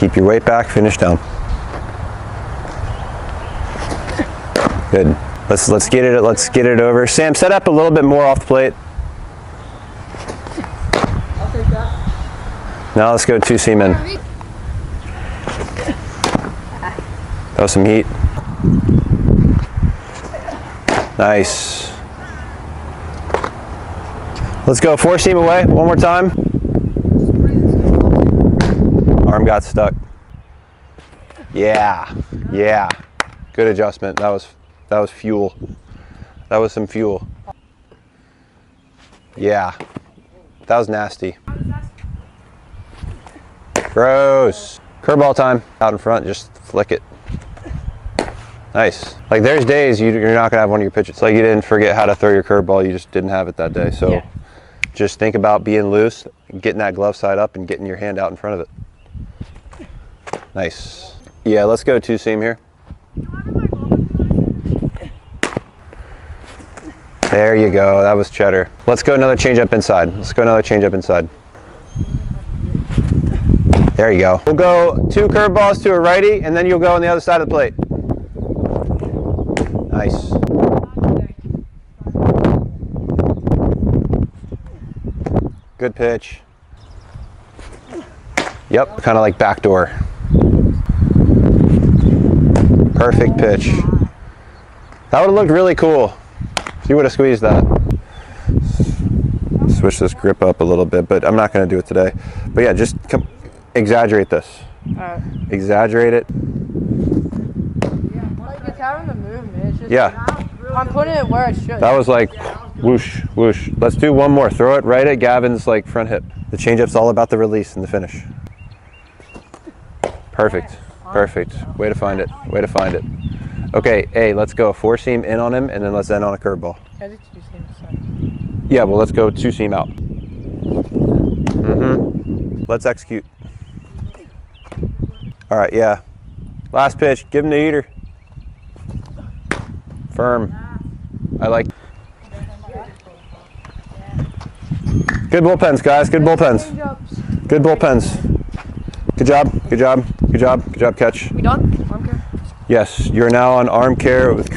Keep your weight back, finish down. Good. Let's let's get it let's get it over. Sam, set up a little bit more off the plate. I'll take that. Now let's go two seam in. Throw some heat. Nice. Let's go four seam away one more time. Arm got stuck. Yeah, yeah. Good adjustment. That was that was fuel. That was some fuel. Yeah. That was nasty. Gross. Curveball time. Out in front, just flick it. Nice. Like there's days you, you're not gonna have one of your pitches. Like you didn't forget how to throw your curveball, you just didn't have it that day. So Yeah. just think about being loose, getting that glove side up and getting your hand out in front of it. Nice. Yeah, let's go two seam here. There you go. That was cheddar. Let's go another change up inside. Let's go another change up inside. There you go. We'll go two curveballs to a righty, and then you'll go on the other side of the plate. Nice. Good pitch. Yep, kind of like backdoor. Perfect pitch. That would have looked really cool if you would have squeezed that. Switch this grip up a little bit, but I'm not going to do it today. But yeah, just com- exaggerate this. Exaggerate it. Like it's having the movement. Yeah. I'm putting it where it should. That was like whoosh, whoosh. Let's do one more. Throw it right at Gavin's like front hip. The changeup's all about the release and the finish. Perfect. Perfect. Way to find it. Way to find it. Okay, hey, let's go four seam in on him and then let's end on a curveball. I think you seem to Yeah, well, let's go two seam out. Mm-hmm. Let's execute. All right, yeah. Last pitch. Give him the heater. Firm. I like. Good bullpens, guys. Good bullpens. Good bullpens. Good job. Good job. Good job. Good job. Catch. We done? Arm care? Yes, you're now on arm care with